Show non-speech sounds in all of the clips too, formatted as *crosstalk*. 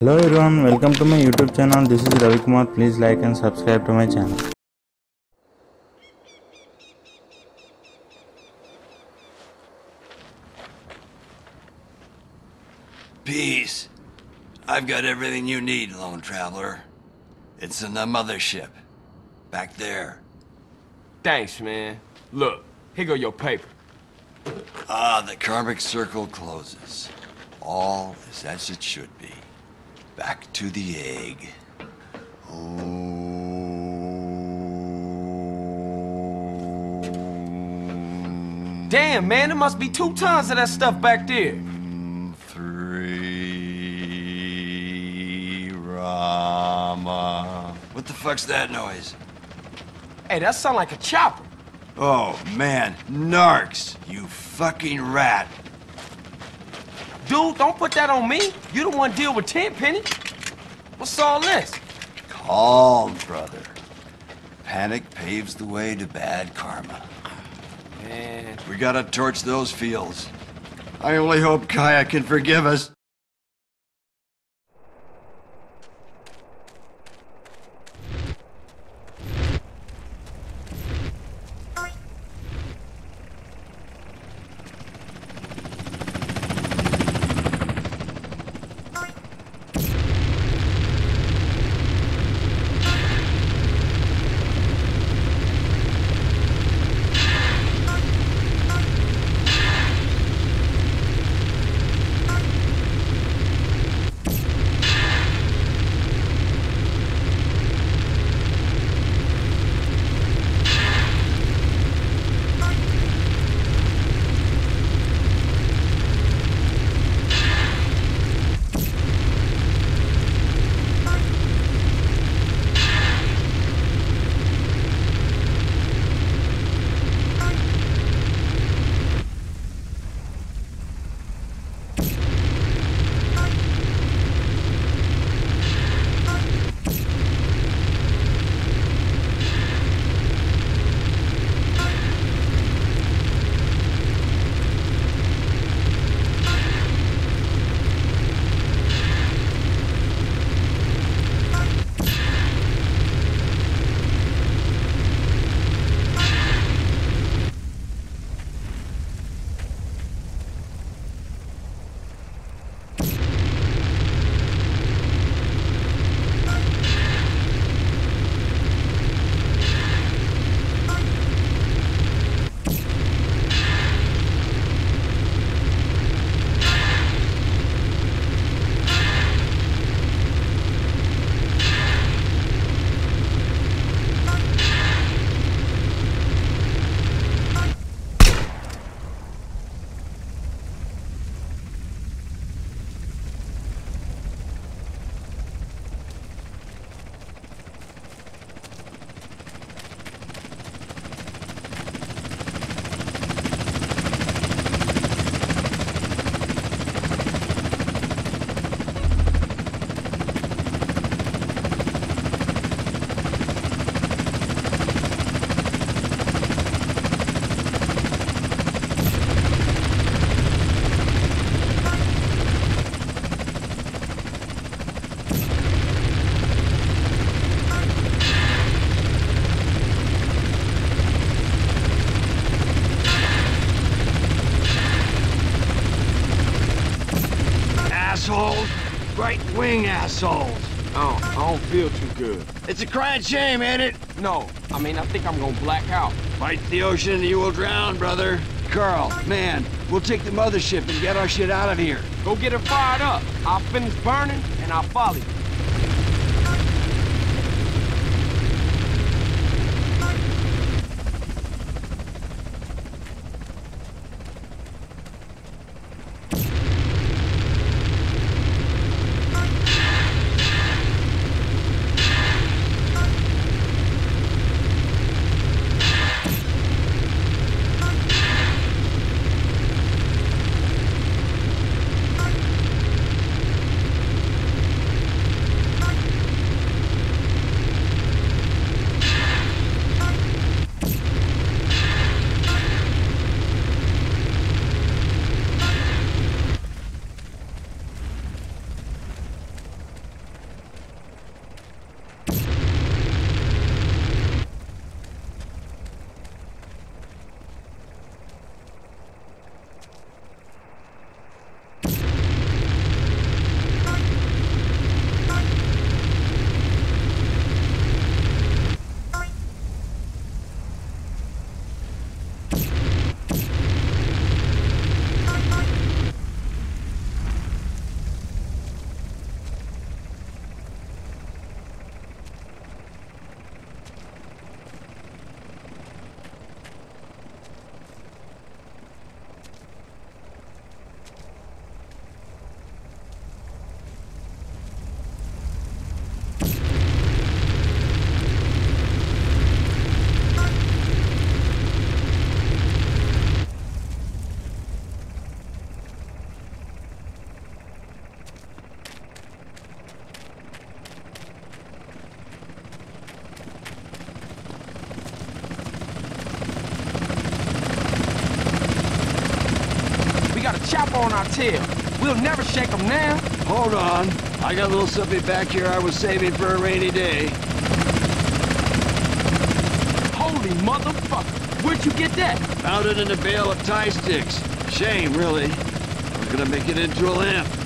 Hello everyone, welcome to my YouTube channel. This is Ravi Kumar. Please like and subscribe to my channel. Peace. I've got everything you need, lone traveler. It's in the mothership. Back there. Thanks, man. Look, here go your paper. Ah, the karmic circle closes. All is as it should be. Back to the egg. Damn, man, there must be two tons of that stuff back there. Three Rama. What the fuck's that noise? Hey, that sound like a chopper. Oh man, narcs, you fucking rat. Dude, don't put that on me. You the one deal with Tenpenny. What's all this? Calm, brother. Panic paves the way to bad karma. Man, We gotta torch those fields. I only hope Gaia can forgive us. Assholes. Right wing assholes. Oh, I don't feel too good. It's a crying shame, ain't it? No, I mean, I think I'm gonna black out. Fight the ocean and you will drown, brother. Carl, man, we'll take the mothership and get our shit out of here. Go get it fired up. I'll finish burning, and I'll follow you. Cartel. We'll never shake them now. Hold on. I got a little something back here I was saving for a rainy day. Holy motherfucker. Where'd you get that? Found it in a bale of Thai sticks. Shame, really. We're gonna make it into a lamp.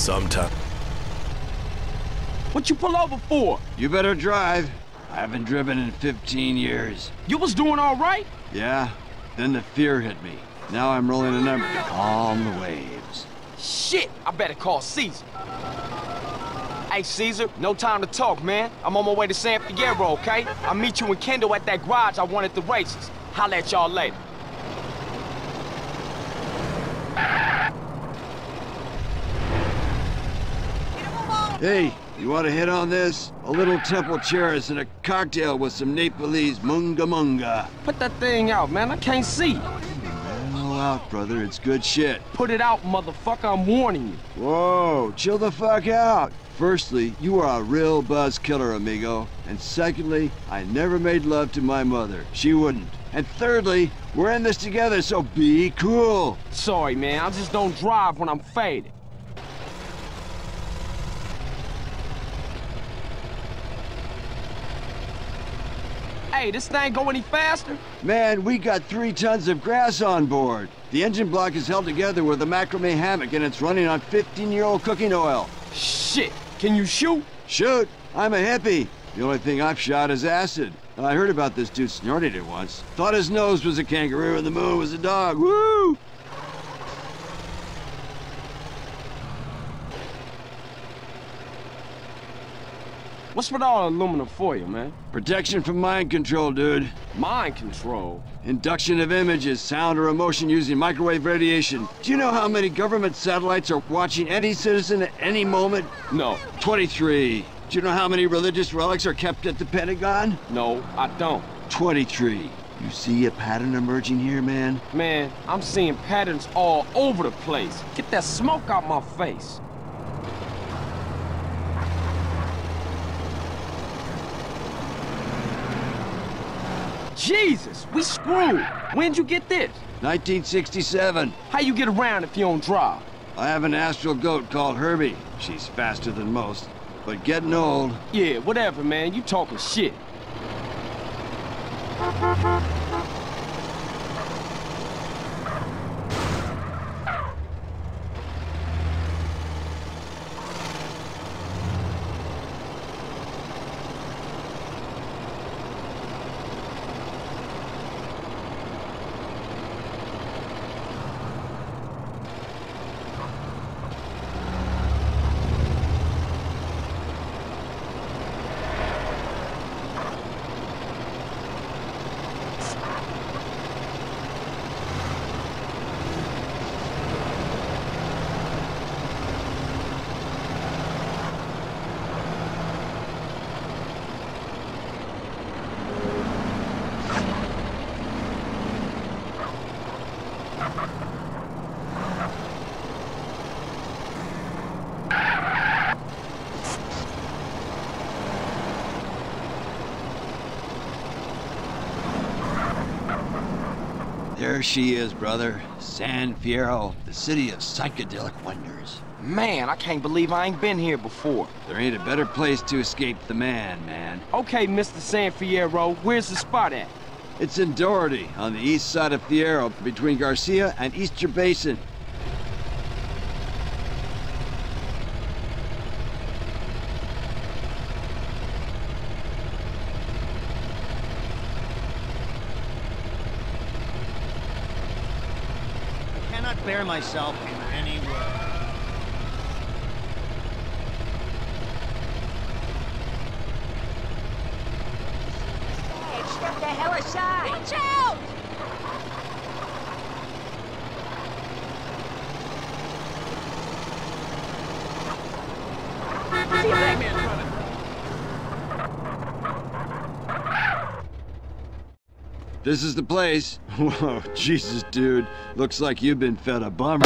Sometime. What you pull over for? You better drive. I haven't driven in 15 years. You was doing all right? Yeah? Then the fear hit me. Now I'm rolling a number to calm the waves. Shit, I better call Cesar. Hey, Cesar, no time to talk, man. I'm on my way to San Fierro, okay? I'll meet you and Kendl at that garage I won at the races. Holla at y'all later. Hey, you want to hit on this? A little temple chairs and a cocktail with some Nepalese munga munga. Put that thing out, man. I can't see. Mellow out, brother. It's good shit. Put it out, motherfucker. I'm warning you. Whoa, chill the fuck out. Firstly, you are a real buzz killer, amigo. And secondly, I never made love to my mother. She wouldn't. And thirdly, we're in this together, so be cool. Sorry, man. I just don't drive when I'm faded. Hey, this thing go any faster? Man, we got three tons of grass on board. The engine block is held together with a macrame hammock and it's running on 15-year-old cooking oil. Shit. Can you shoot? Shoot, I'm a hippie. The only thing I've shot is acid. I heard about this dude snorted it once. Thought his nose was a kangaroo and the moon was a dog. Woo! What's with all aluminum foil, man? Protection from mind control, dude. Mind control. Induction of images, sound, or emotion using microwave radiation. Do you know how many government satellites are watching any citizen at any moment? No, 23. Do you know how many religious relics are kept at the Pentagon? no, I don't. 23. You see a pattern emerging here, man? Man, I'm seeing patterns all over the place. Get that smoke out my face. Jesus, we screwed. When'd you get this? 1967. How you get around if you don't drive? I have an astral goat called Herbie. She's faster than most, but getting old. Yeah, whatever, man. You talking shit. There she is, brother. San Fierro, the city of psychedelic wonders. Man, I can't believe I ain't been here before. There ain't a better place to escape the man, man. Okay, Mr. San Fierro, where's the spot at? It's in Doherty, on the east side of Fierro, between Garcia and Easter Basin. Cannot bear myself in any way. Step the hell aside! Watch out! This is the place. *laughs* Whoa, Jesus, dude. Looks like you've been fed a bummer.